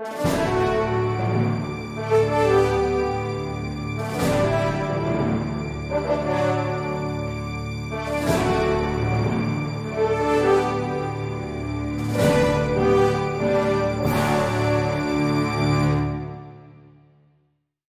you